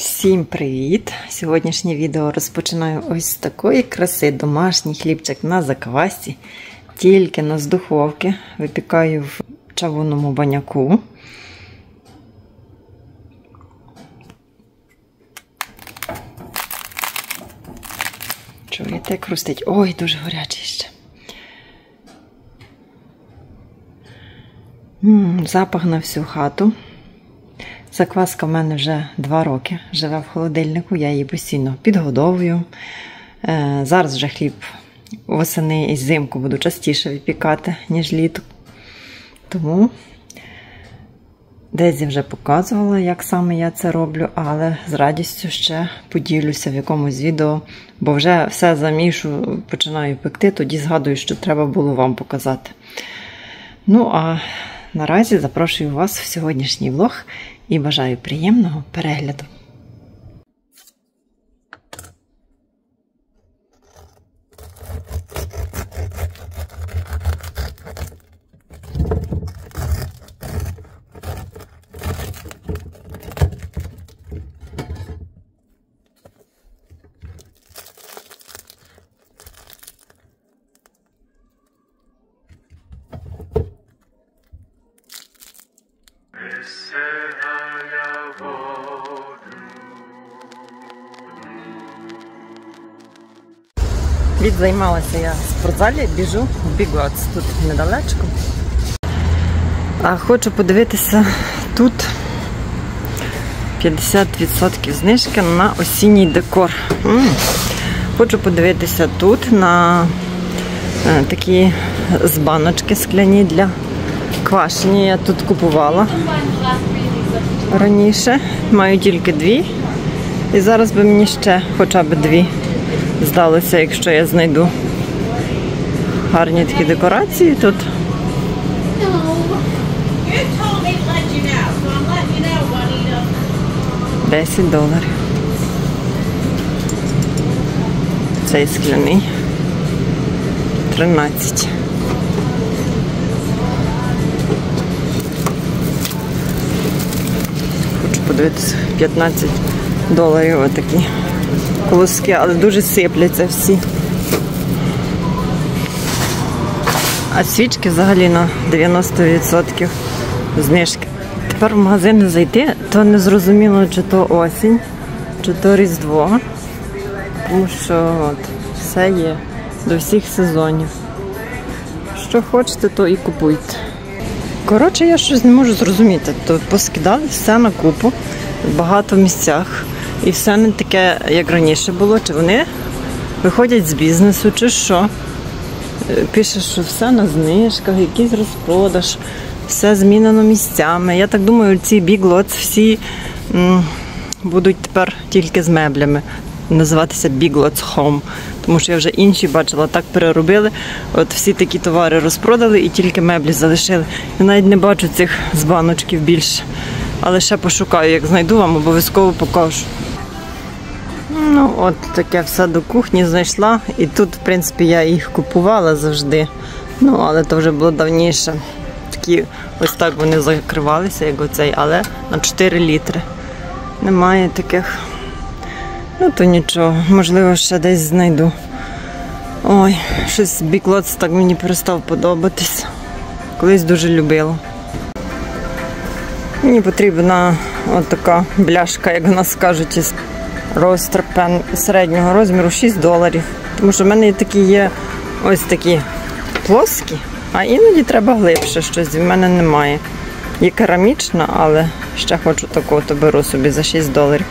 Всім привіт! Сьогоднішнє відео розпочинаю ось з такої краси домашній хлібчик на заквасі. Тільки на з духовки випікаю в чавунному баняку. Чуєте, як хрустить? Ой, дуже гарячий ще. М -м, запах на всю хату. Закваска в мене вже два роки живе в холодильнику, я її постійно підгодовую. Е, зараз вже хліб восени і зимку буду частіше випікати, ніж літо. Тому десь я вже показувала, як саме я це роблю, але з радістю ще поділюся в якомусь відео, бо вже все замішу, починаю пекти, тоді згадую, що треба було вам показати. Ну, а наразі запрошую вас в сьогоднішній влог і бажаю приємного перегляду. Відзаймалася я в спортзалі, біжу в Бігоц, тут недалечко. А хочу подивитися тут 50% знижки на осінній декор. Хочу подивитися тут на е, такі з баночки скляні для квашені. Я тут купувала раніше. Маю тільки дві. І зараз би мені ще хоча б дві здалося, якщо я знайду гарні такі декорації тут. 10 доларів. Цей скляний. 13. Хочу подивитися 15 доларів отакі колоски, але дуже сипляться всі. А свічки взагалі на 90% знижки. Тепер в магазин зайти, то не зрозуміло, чи то осінь, чи то Різдво. Тому що от, все є до всіх сезонів. Що хочете, то і купуйте. Коротше, я щось не можу зрозуміти. То поскидали все на купу, багато в місцях. І все не таке, як раніше було, чи вони виходять з бізнесу, чи що. Пише, що все на знижках, якийсь розпродаж, все змінено місцями. Я так думаю, ці Lots всі м, будуть тепер тільки з меблями. Називатися Lots Home. Тому що я вже інші бачила, так переробили. От всі такі товари розпродали і тільки меблі залишили. Я навіть не бачу цих з баночків більше. Але ще пошукаю, як знайду вам, обов'язково покажу. Ну, от таке все до кухні знайшла. І тут, в принципі, я їх купувала завжди. Ну, але то вже було давніше. Такі ось так вони закривалися, як оцей, але на 4 літри. Немає таких. Ну, то нічого, можливо, ще десь знайду. Ой, щось біклоц так мені перестав подобатись. Колись дуже любила. Мені потрібна от така бляшка, як у нас кажуть, із Ростер пен середнього розміру 6 доларів. Тому що в мене такі є ось такі плоскі, а іноді треба глибше щось. В мене немає. Є керамічна, але ще хочу таку, то беру собі за 6 доларів.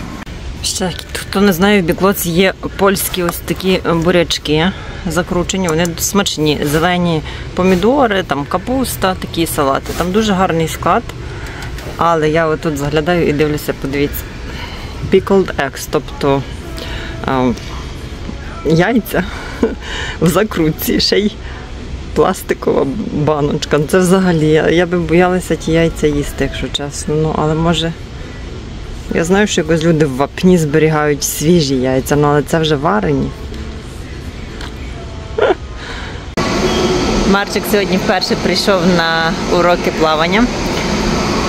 Ще хто не знає, в біклоці є польські ось такі бурячки закручені, вони смачні, зелені помідори, там капуста, такі салати. Там дуже гарний склад. Але я отут заглядаю і дивлюся, подивіться. Pickled eggs, тобто а, яйця в закрутці, ще й пластикова баночка. Це взагалі. Я би боялася ті яйця їсти, якщо чесно. Ну, але може. Я знаю, що якось люди в вапні зберігають свіжі яйця, ну, але це вже варені. Марчик сьогодні вперше прийшов на уроки плавання.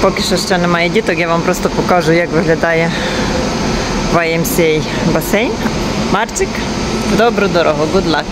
Поки що ще немає діток, я вам просто покажу, як виглядає YMCA басейн. Марчик, в добру дорогу, good luck.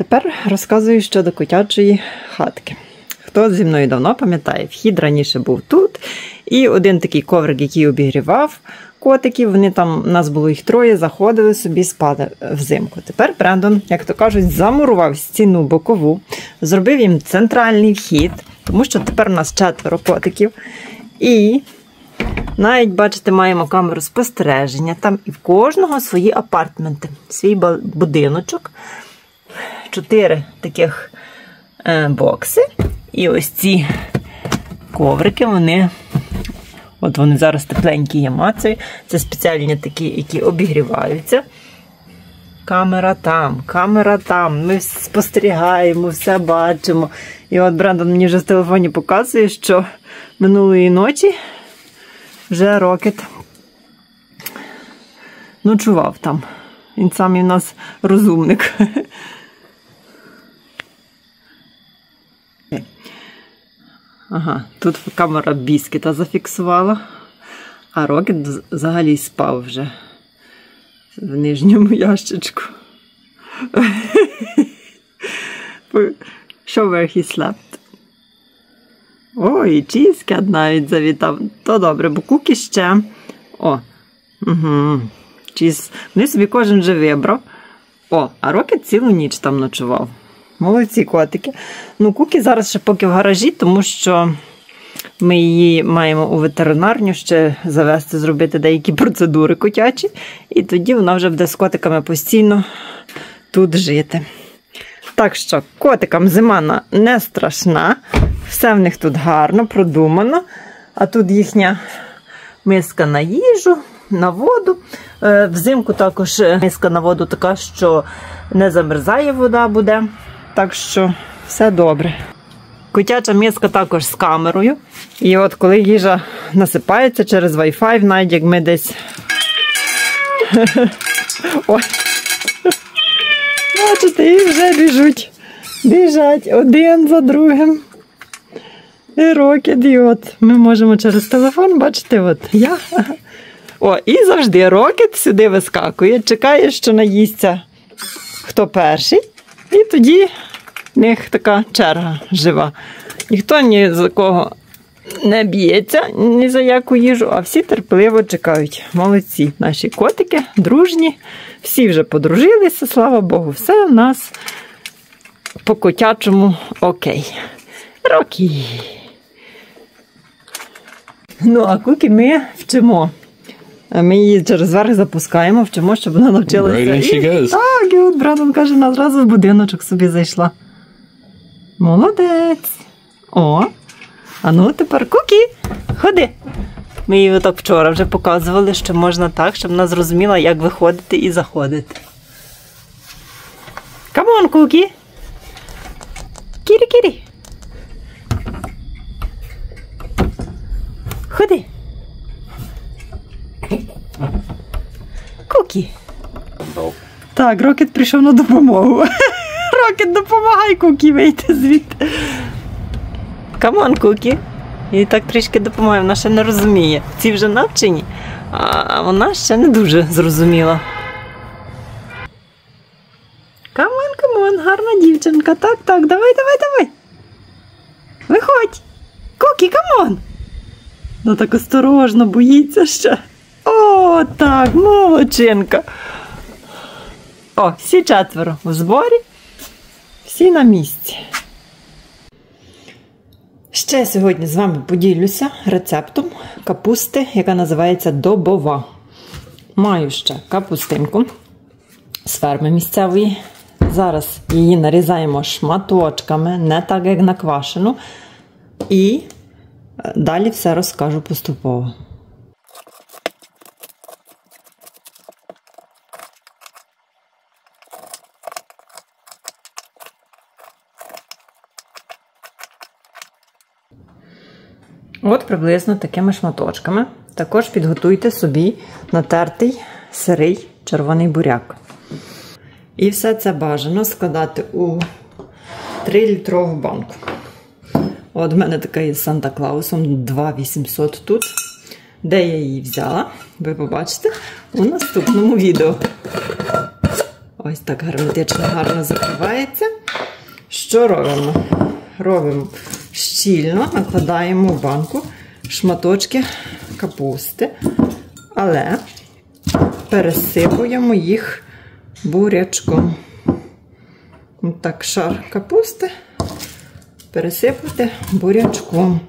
Тепер розказую щодо котячої хатки. Хто зі мною давно пам'ятає, вхід раніше був тут, і один такий коврик, який обігрівав котиків. Вони там, у нас було їх троє, заходили собі спати взимку. Тепер Брендон, як то кажуть, замурував стіну бокову, зробив їм центральний вхід, тому що тепер у нас четверо котиків. І навіть, бачите, маємо камеру спостереження. Там і в кожного свої апартменти, свій будиночок чотири таких е, бокси. І ось ці коврики, вони. От вони зараз тепленькі є мацею. Це спеціальні такі, які обігріваються. Камера там, камера там. Ми спостерігаємо, все бачимо. І от Брендон мені вже в телефоні показує, що минулої ночі вже Рокет ночував там. Він самий у нас розумник. Ага, тут камера біскіта зафіксувала, а рокет взагалі спав вже в нижньому ящичку. Що where he slept. Ой, чізкет навіть завітав. То добре, бо куки ще. О, угу. Чіз. Вони собі кожен вже вибрав. О, а рокет цілу ніч там ночував. Молодці котики. Ну, Кукі зараз ще поки в гаражі, тому що ми її маємо у ветеринарню ще завести, зробити деякі процедури котячі. І тоді вона вже буде з котиками постійно тут жити. Так що, котикам зима не страшна, все в них тут гарно, продумано. А тут їхня миска на їжу, на воду. Е, взимку також миска на воду така, що не замерзає вода буде. Так що все добре. Котяча миска також з камерою. І от коли їжа насипається через Wi-Fi, навіть як ми десь. Бачите, і вже біжуть. Біжать один за другим. І рокет, і от ми можемо через телефон бачите, от я. О, і завжди рокет сюди вискакує, чекає, що наїсться хто перший. І тоді в них така черга жива. Ніхто ні за кого не б'ється, ні за яку їжу, а всі терпеливо чекають. Молодці, наші котики, дружні, всі вже подружилися, слава Богу, все у нас по котячому окей. Рокі. Ну, а куки ми вчимо. Ми її через верх запускаємо, вчимо, щоб вона навчилася. Right і... Так, і от Брадон каже, вона зразу в будиночок собі зайшла. Молодець. О, а ну тепер кукі. Ходи. Ми їй так вчора вже показували, що можна так, щоб вона зрозуміла, як виходити і заходити. Come on, Кукі. Кірі-кірі. Ходи. Кукі. Так, Рокет прийшов на допомогу. Рокет, допомагай Кукі вийти звідти. Come on, Кукі. І так трішки допомагає, вона ще не розуміє. Ці вже навчені, А вона ще не дуже зрозуміла. Come on, come on, гарна дівчинка. Так, так, давай, давай, давай. Виходь. Кукі, come on. Ну так осторожно, боїться ще. О, так, молодчинка. О, всі четверо в зборі, всі на місці. Ще сьогодні з вами поділюся рецептом капусти, яка називається добова. Маю ще капустинку з ферми місцевої. Зараз її нарізаємо шматочками, не так, як на квашену. І далі все розкажу поступово. От приблизно такими шматочками. Також підготуйте собі натертий сирий червоний буряк. І все це бажано складати у 3-літрову банку. От в мене така є з Санта Клаусом 2800 тут. Де я її взяла, ви побачите у наступному відео. Ось так герметично гарно закривається. Що робимо? Робимо щільно, накладаємо в банку шматочки капусти, але пересипуємо їх бурячком. Так, шар капусти пересипати бурячком.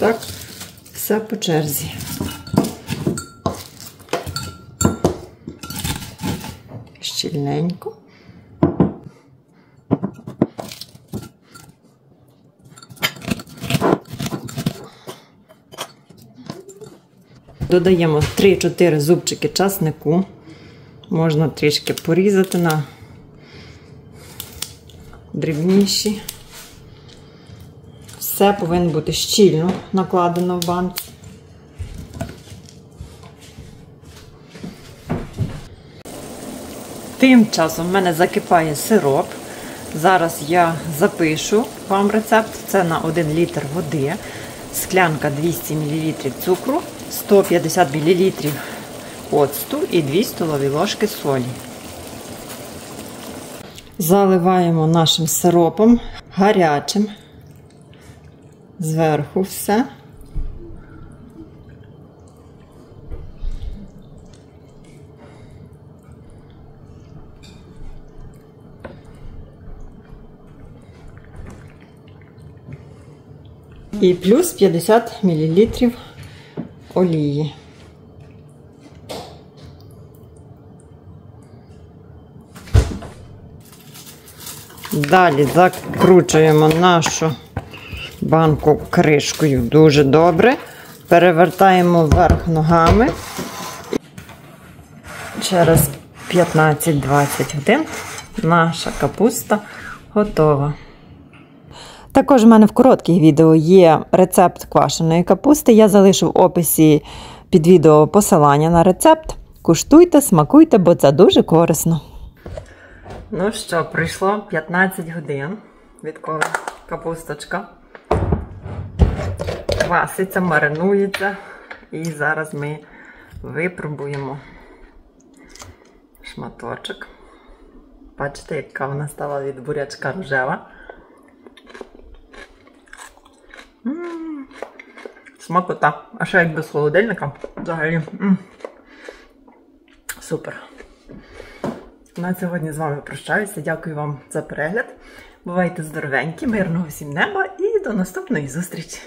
Так, все по черзі. Щільненько. Додаємо 3-4 зубчики часнику. Можна трішки порізати на дрібніші. Все повинно бути щільно накладено в банці. Тим часом в мене закипає сироп. Зараз я запишу вам рецепт. Це на 1 літр води, склянка 200 мл цукру, 150 мл оцту і 2 столові ложки солі. Заливаємо нашим сиропом гарячим, зверху все. І плюс 50 мл олії. Далі закручуємо нашу банку кришкою дуже добре. Перевертаємо вверх ногами. Через 15-20 годин наша капуста готова. Також в мене в коротких відео є рецепт квашеної капусти. Я залишу в описі під відео посилання на рецепт. Куштуйте, смакуйте, бо це дуже корисно. Ну що, пройшло 15 годин, відколи капусточка кваситься, маринується. І зараз ми випробуємо шматочок. Бачите, яка вона стала від бурячка рожева. М -м -м. Смакота. А ще як без холодильника взагалі. М. Супер. На сьогодні з вами прощаюся. Дякую вам за перегляд. Бувайте здоровенькі, мирного всім неба і до наступної зустрічі!